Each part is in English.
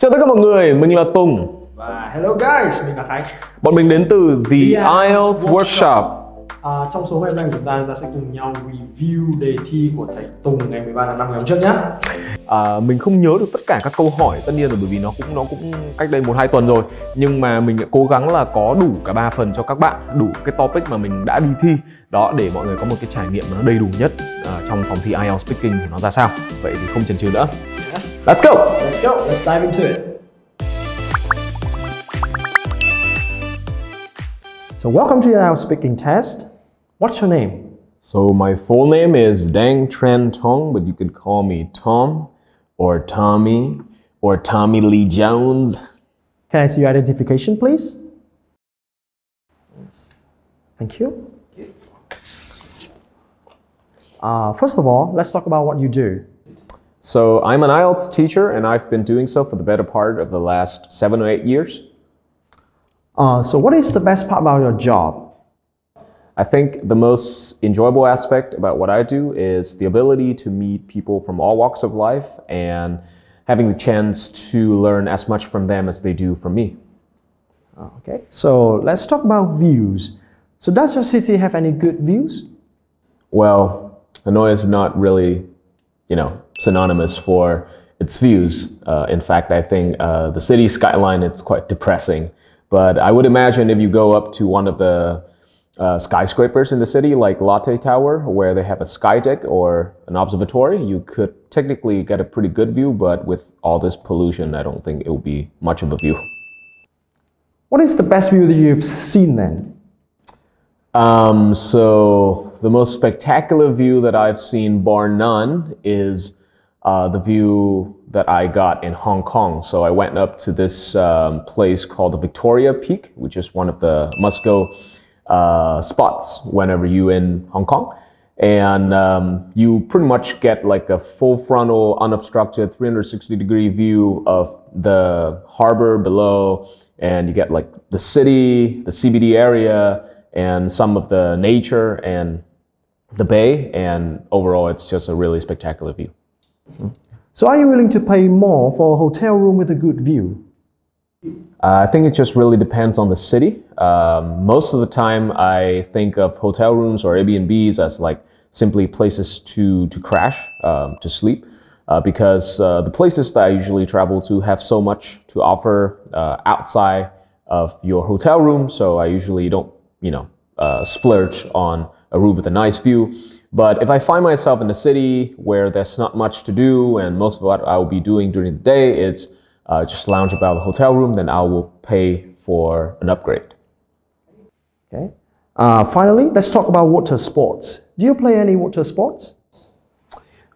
Chào tất cả mọi người, mình là Tùng. Và hello guys, mình là Khánh. Bọn mình đến từ The IELTS Workshop. À, trong số hôm nay của chúng ta, chúng ta sẽ cùng nhau review đề thi của thầy Tùng ngày 13 tháng 5 ngày hôm trước nhé. À, mình không nhớ được tất cả các câu hỏi tất nhiên là bởi vì nó cũng nó cũng cách đây một hai tuần rồi nhưng mà mình đã cố gắng là có đủ cả ba phần cho các bạn đủ cái topic mà mình đã đi thi đó để mọi người có một cái trải nghiệm nó đầy đủ nhất uh, trong phòng thi IELTS speaking thì nó ra sao vậy thì không chần chừ nữa Yes. Let's go Let's go, let's dive into it. So welcome to our speaking test. What's your name? so my full name is Dang Tran Tung but you could call me Tom or Tommy or Tommy Lee Jones Can I see your identification, please? Thank you. Uh, first of all, let's talk about what you do. So I'm an IELTS teacher, and I've been doing so for the better part of the last seven or eight years. Uh, so, what is the best part about your job? I think the most enjoyable aspect about what I do is the ability to meet people from all walks of life and having the chance to learn as much from them as they do from me. Okay, so let's talk about views. So, does your city have any good views? Well, Hanoi is not really, you know, synonymous for its views. Uh, in fact, I think uh, the city skyline it's quite depressing. But I would imagine if you go up to one of the uh, skyscrapers in the city, like Lotte Tower, where they have a sky deck or an observatory, you could technically get a pretty good view. But with all this pollution, I don't think it will be much of a view. What is the best view that you've seen then? Um, so the most spectacular view that I've seen, bar none, is uh, the view that I got in Hong Kong. So I went up to this um, place called the Victoria Peak, which is one of the must-go uh, spots whenever you in Hong Kong. And um, you pretty much get like a full frontal, unobstructed, 360 degree view of the harbor below, and you get like the city, the CBD area, and some of the nature and the bay. And overall, it's just a really spectacular view. So, are you willing to pay more for a hotel room with a good view? Uh, I think it just really depends on the city. Um, most of the time, I think of hotel rooms or Airbnbs as like simply places to to crash, um, to sleep, uh, because uh, the places that I usually travel to have so much to offer uh, outside of your hotel room. So I usually don't, you know, uh, splurge on a room with a nice view. But if I find myself in a city where there's not much to do, and most of what I will be doing during the day is uh, just lounge about the hotel room, then I will pay for an upgrade. Okay. Uh, finally, let's talk about water sports. Do you play any water sports?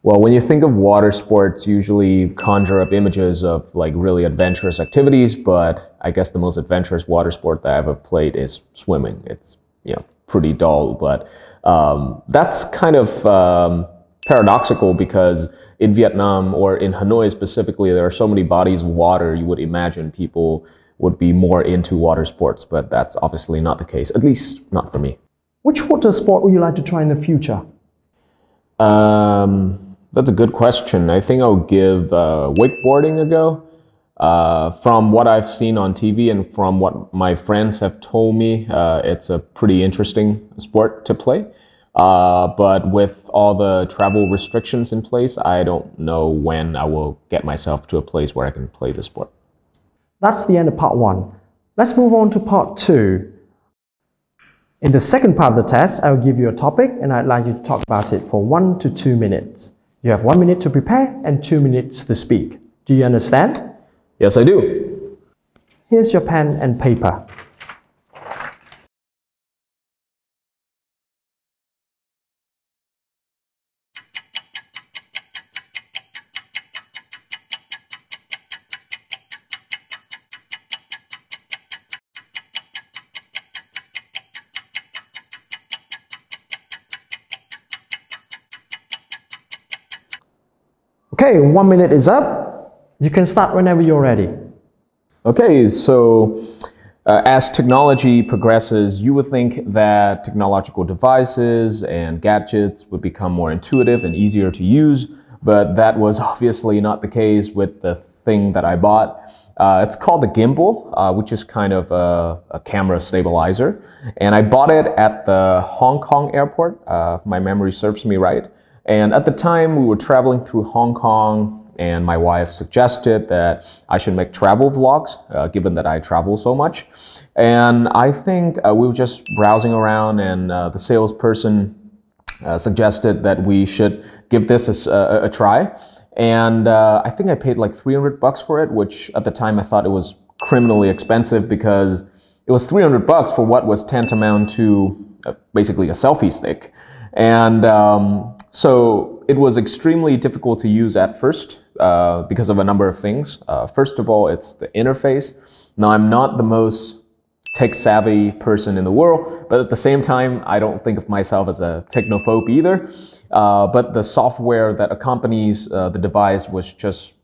Well, when you think of water sports, usually conjure up images of like really adventurous activities, but I guess the most adventurous water sport that I've ever played is swimming. It's, you know, pretty dull, but um, that's kind of um, paradoxical because in Vietnam or in Hanoi specifically, there are so many bodies of water, you would imagine people would be more into water sports, but that's obviously not the case, at least not for me. Which water sport would you like to try in the future? Um, that's a good question. I think I'll give uh, wakeboarding a go. Uh, from what I've seen on TV and from what my friends have told me, uh, it's a pretty interesting sport to play. Uh, but with all the travel restrictions in place, I don't know when I will get myself to a place where I can play the sport. That's the end of part one. Let's move on to part two. In the second part of the test, I will give you a topic and I'd like you to talk about it for one to two minutes. You have one minute to prepare and two minutes to speak. Do you understand? Yes, I do. Here's your pen and paper. Okay, one minute is up. You can start whenever you're ready. Okay, so uh, as technology progresses, you would think that technological devices and gadgets would become more intuitive and easier to use, but that was obviously not the case with the thing that I bought. Uh, it's called the gimbal, uh, which is kind of a, a, camera stabilizer. And I bought it at the Hong Kong airport, uh, my memory serves me right. And at the time, we were traveling through Hong Kong, and my wife suggested that I should make travel vlogs, uh, given that I travel so much. And I think uh, we were just browsing around, and uh, the salesperson suggested that we should give this a, a try. And uh, I think I paid like 300 bucks for it, which at the time I thought it was criminally expensive because it was 300 bucks for what was tantamount to uh, basically a selfie stick. And um, so it was extremely difficult to use at first uh, because of a number of things. Uh, first of all, it's the interface. Now, I'm not the most tech savvy person in the world, but at the same time, I don't think of myself as a technophobe either. Uh, but the software that accompanies uh, the device was just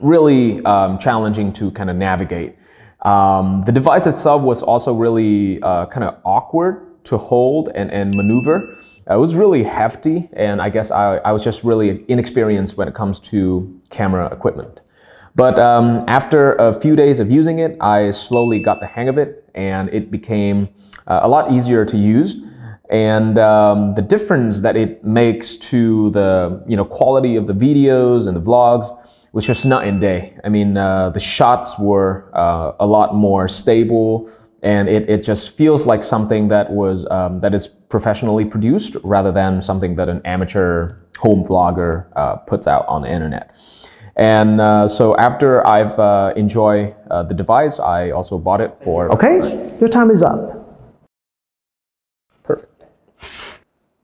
really um, challenging to kind of navigate. Um, the device itself was also really uh, kind of awkward to hold and, and maneuver. It was really hefty, and I guess I, I was just really inexperienced when it comes to camera equipment. But um, after a few days of using it, I slowly got the hang of it, and it became uh, a lot easier to use and um, the difference that it makes to the you know quality of the videos and the vlogs was just night and day. I mean, uh, the shots were uh, a lot more stable, and it, it just feels like something that was um, that is professionally produced rather than something that an amateur home vlogger uh, puts out on the internet. And uh, so after I've uh, enjoyed uh, the device, I also bought it for. Okay, your time is up. Perfect.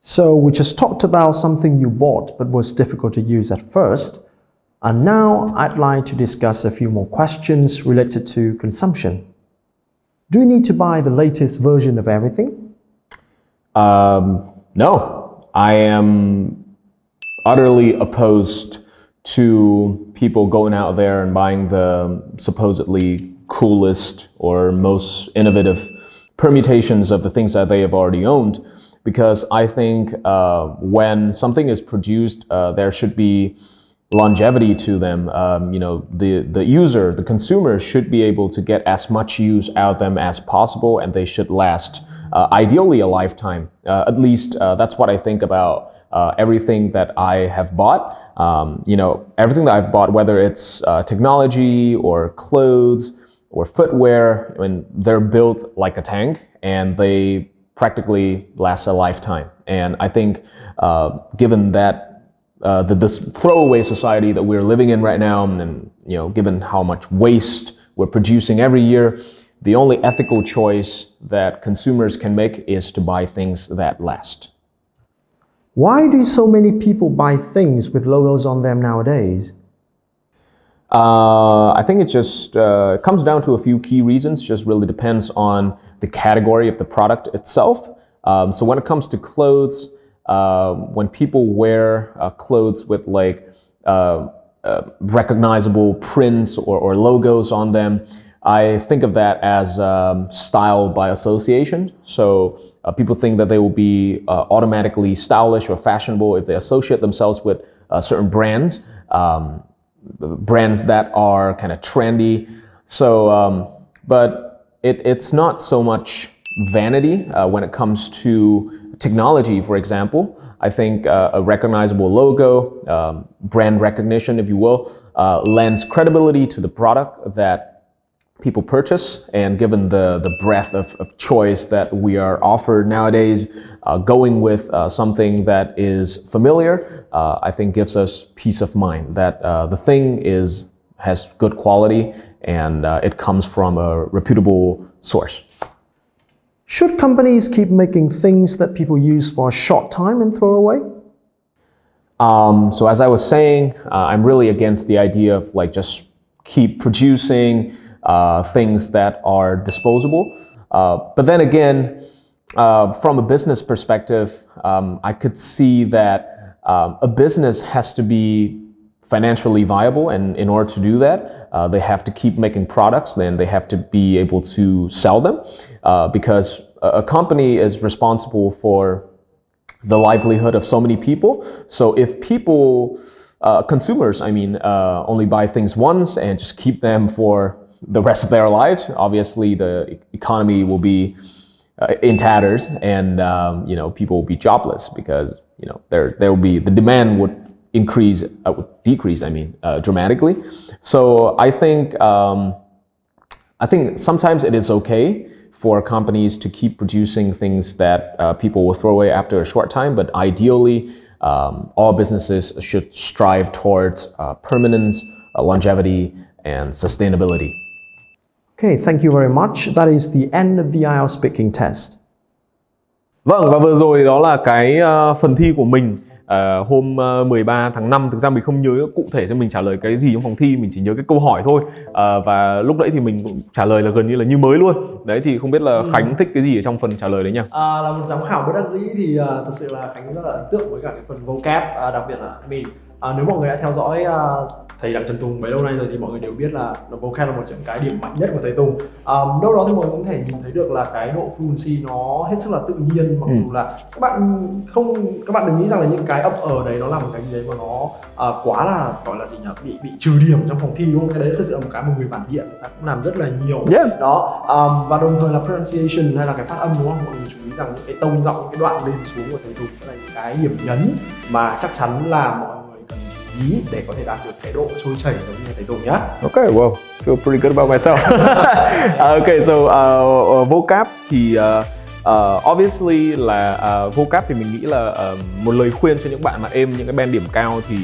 So we just talked about something you bought but was difficult to use at first. And now I'd like to discuss a few more questions related to consumption. Do you need to buy the latest version of everything? Um, no. I am utterly opposed to people going out there and buying the supposedly coolest or most innovative permutations of the things that they have already owned because I think uh, when something is produced, uh, there should be longevity to them. Um, you know, the, the user, the consumer should be able to get as much use out of them as possible and they should last uh, ideally a lifetime. Uh, at least uh, that's what I think about uh, everything that I have bought. Um, you know, everything that I've bought, whether it's technology or clothes or footwear, I mean, they're built like a tank and they practically last a lifetime. And I think, uh, given that uh, the, this throwaway society that we're living in right now, and you know, given how much waste we're producing every year, the only ethical choice that consumers can make is to buy things that last. Why do so many people buy things with logos on them nowadays? Uh, I think it just uh, comes down to a few key reasons. Just really depends on the category of the product itself. Um, so when it comes to clothes, uh, when people wear uh, clothes with like uh, uh, recognizable prints or, or, logos on them, I think of that as um, style by association. So uh, people think that they will be uh, automatically stylish or fashionable if they associate themselves with certain brands, um, brands that are kind of trendy. So, um, but it, it's not so much vanity uh, when it comes to technology, for example. I think uh, a recognizable logo, um, brand recognition, if you will, uh, lends credibility to the product that people purchase. And given the, the breadth of, of choice that we are offered nowadays, uh, going with uh, something that is familiar, uh, I think gives us peace of mind that the thing is has good quality and uh, it comes from a reputable source. Should companies keep making things that people use for a short time and throw away? Um, so as I was saying, uh, I'm really against the idea of like just keep producing uh, things that are disposable. Uh, but then again, uh, from a business perspective, um, I could see that um, a business has to be financially viable, and in order to do that, uh, they have to keep making products, then they have to be able to sell them uh, because a company is responsible for the livelihood of so many people. So if people uh, consumers, I mean, uh, only buy things once and just keep them for the rest of their lives, obviously the economy will be uh, in tatters, and um, you know people will be jobless because you know there there will be the demand would increase uh, decrease. I mean uh, dramatically. So I think um, I think sometimes it is okay for companies to keep producing things that uh, people will throw away after a short time, but ideally. Um, all businesses should strive towards uh, permanence, uh, longevity, and sustainability. Okay, thank you very much. That is the end of the IELTS speaking test. Vâng, và vừa rồi đó là cái uh, phần thi của mình uh, hôm uh, 13 tháng 5. Thực ra mình không nhớ cụ thể cho mình trả lời cái gì trong phòng thi, mình chỉ nhớ cái câu hỏi thôi. Uh, và lúc nãy thì mình cũng trả lời là gần như là như mới luôn. Đấy thì không biết là ừ. Khánh thích cái gì ở trong phần trả lời đấy nhỉ? À, là một giám khảo bất đắc dĩ thì uh, thật sự là Khánh rất là ấn tượng với cả cái phần vocab, uh, đặc biệt là mình À, nếu mọi người đã theo dõi uh, thầy đặng trần tùng bấy lâu nay rồi thì mọi người đều biết là vocab là một trong cái điểm mạnh nhất của thầy tùng um, đâu đó thì mọi người cũng thể nhìn thấy được là cái độ fluency nó hết sức là tự nhiên mặc ừ. dù là các bạn không các bạn đừng nghĩ rằng là những cái ấp ở đấy nó là một cái gì đấy mà nó uh, quá là gọi là gì nhỉ bị bị trừ điểm trong phòng thi đúng không cái đấy thực sự là một cái mà người bản địa cũng làm rất là nhiều yeah. đó um, và đồng thời là pronunciation hay là cái phát âm đúng không mọi người chú ý rằng những cái tông giọng cái đoạn lên xuống của thầy tùng là những cái điểm nhấn mà chắc chắn là mọi ý để có thể đạt được cái độ trôi chảy giống như thầy Tùng nhá. Okay, well, feel pretty good about myself. okay, so uh, uh, vocab thì uh, uh, obviously là uh, vocab thì mình nghĩ là uh, một lời khuyên cho những bạn mà êm những cái band điểm cao thì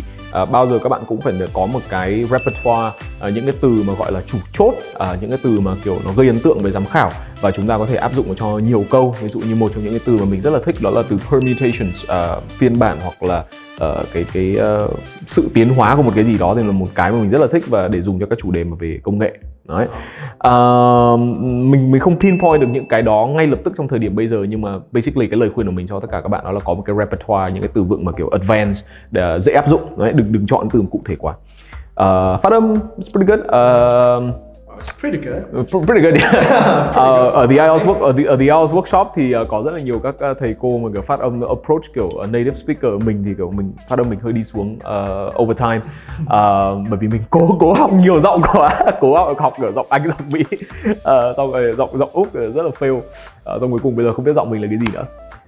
uh, bao giờ các bạn cũng phải có một cái repertoire uh, những cái từ mà gọi là chủ chốt uh, những cái từ mà kiểu nó gây ấn tượng với giám khảo và chúng ta có thể áp dụng cho nhiều câu ví dụ như một trong những cái từ mà mình rất là thích đó là từ permutations uh, phiên bản hoặc là uh, cái cái uh, sự tiến hóa của một cái gì đó thì là một cái mà mình rất là thích và để dùng cho các chủ đề mà về công nghệ. Đấy. Uh, mình mình không pinpoint được những cái đó ngay lập tức trong thời điểm bây giờ nhưng mà basically cái lời khuyên của mình cho tất cả các bạn đó là có một cái repertoire những cái từ vựng mà kiểu advanced để dễ áp dụng. Đấy đừng đừng chọn từ cụ thể quá. Uh, phát âm pretty good. Uh, It's pretty good. Pretty good. Yeah. pretty uh, ở the IELTS work ở the, ở the IELTS workshop thì uh, có rất là nhiều các uh, thầy cô mà kiểu phát âm approach kiểu uh, native speaker mình thì kiểu mình phát âm mình hơi đi xuống uh, over time uh, bởi vì mình cố cố học nhiều giọng quá cố học, học kiểu giọng anh giọng mỹ uh, xong rồi giọng giọng úc rất là fail uh, xong cuối cùng bây giờ không biết giọng mình là cái gì nữa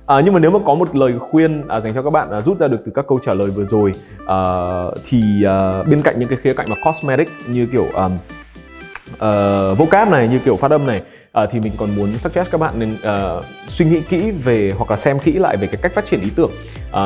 À, nhưng mà nếu mà có một lời khuyên à, dành cho các bạn à, rút ra được từ các câu trả lời vừa rồi à, thì à, bên cạnh những cái khía cạnh mà cosmetic như kiểu um, uh, vocab này như kiểu phát âm này. Uh, thì mình còn muốn suggest các bạn nên uh, suy nghĩ kỹ về hoặc là xem kỹ lại về cái cách phát triển ý tưởng.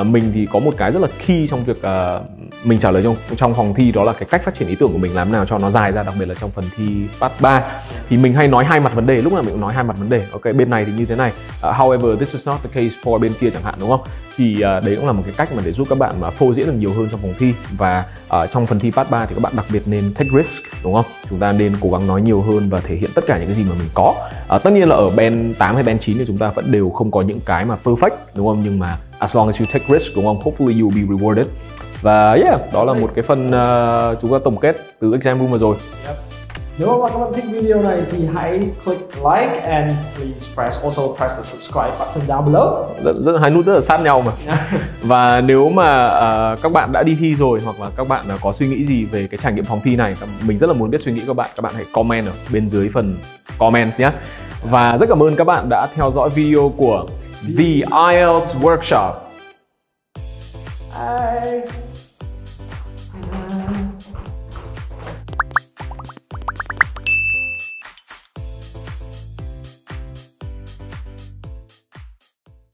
Uh, mình thì có một cái rất là key trong việc uh, mình trả lời trong trong phòng thi đó là cái cách phát triển ý tưởng của mình làm nào cho nó dài ra đặc biệt là trong phần thi part 3 thì mình hay nói hai mặt vấn đề lúc nào mình cũng nói hai mặt vấn đề. Ok bên này thì như thế này. Uh, however this is not the case for bên kia chẳng hạn đúng không? Thì uh, đấy cũng là một cái cách mà để giúp các bạn mà phô diễn được nhiều hơn trong phòng thi. Và uh, trong phần thi part 3 thì các bạn đặc biệt nên take risk đúng không? Chúng ta nên cố gắng nói nhiều hơn và thể hiện tất cả những cái gì mà mình có. Uh, tất nhiên là ở band 8 hay band 9 thì chúng ta vẫn đều không có những cái mà perfect đúng không? Nhưng mà as long as you take risk đúng không? Hopefully you will be rewarded. Và yeah đó là một cái phần uh, chúng ta tổng kết từ exam room vừa rồi. Yep. Nếu mà các bạn thích video này thì hãy click like and please press also press the subscribe button down below. Rất, rất hai nút rất là sát nhau mà. và nếu mà uh, các bạn đã đi thi rồi hoặc là các bạn uh, có suy nghĩ gì về cái trải nghiệm phòng thi này, mình rất là muốn biết suy nghĩ các bạn. Các bạn hãy comment ở bên dưới phần comments nhé. Và rất cảm ơn các bạn đã theo dõi video của The IELTS Workshop. Bye.